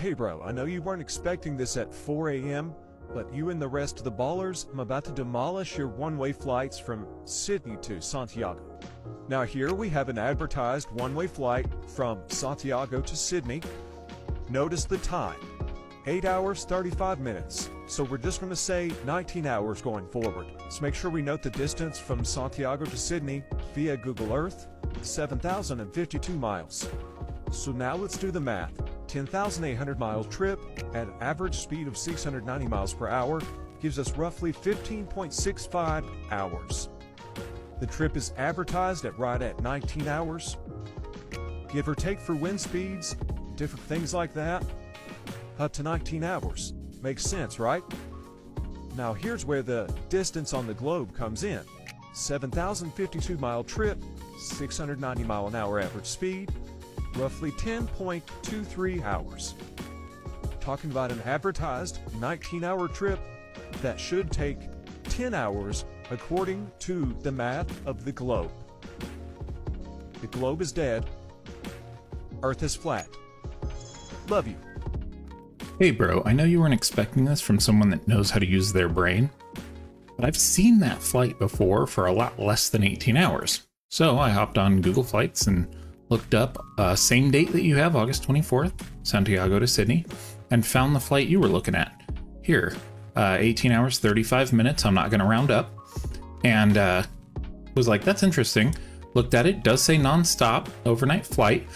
Hey bro, I know you weren't expecting this at 4 a.m., but you and the rest of the ballers, I'm about to demolish your one-way flights from Sydney to Santiago. Now here we have an advertised one-way flight from Santiago to Sydney. Notice the time, 8 hours 35 minutes. So we're just going to say 19 hours going forward. So make sure we note the distance from Santiago to Sydney via Google Earth, 7,052 miles. So now let's do the math. 10,800 mile trip at an average speed of 690 miles per hour gives us roughly 15.65 hours. The trip is advertised at right at 19 hours. Give or take for wind speeds, different things like that, up to 19 hours. Makes sense, right? Now here's where the distance on the globe comes in. 7,052 mile trip, 690 mile an hour average speed, roughly 10.23 hours. Talking about an advertised 19 hour trip that should take 10 hours according to the math of the globe. The globe is dead. Earth is flat. Love you. Hey bro, I know you weren't expecting this from someone that knows how to use their brain, but I've seen that flight before for a lot less than 18 hours. So I hopped on Google Flights and looked up uh, same date that you have, August 24th, Santiago to Sydney, and found the flight you were looking at. Here, uh, 18 hours, 35 minutes. I'm not going to round up. And uh, was like, that's interesting. Looked at it, does say non-stop overnight flight.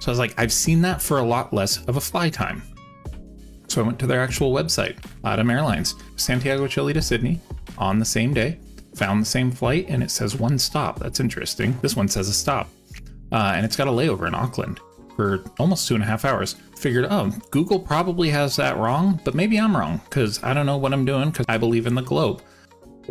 So I was like, I've seen that for a lot less of a fly time. So I went to their actual website, LATAM Airlines, Santiago, Chile to Sydney on the same day. Found the same flight and it says one stop. That's interesting. This one says a stop uh, and it's got a layover in Auckland for almost two and a half hours. Figured, oh, Google probably has that wrong, but maybe I'm wrong because I don't know what I'm doing because I believe in the globe.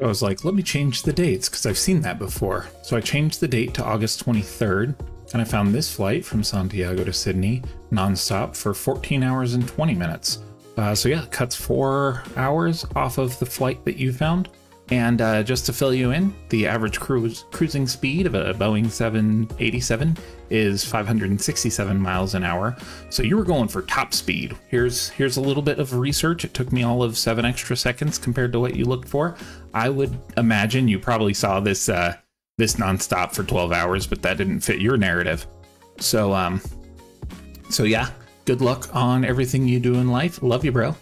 I was like, let me change the dates because I've seen that before. So I changed the date to August 23rd, and I found this flight from Santiago to Sydney nonstop for 14 hours and 20 minutes. Uh, so yeah, it cuts four hours off of the flight that you found. And uh, just to fill you in, the average cruise cruising speed of a Boeing 787 is 567 miles an hour. So you were going for top speed. Here's here's a little bit of research. It took me all of seven extra seconds compared to what you looked for. I would imagine you probably saw this uh, this nonstop for 12 hours, but that didn't fit your narrative. So um, so yeah, good luck on everything you do in life. Love you, bro.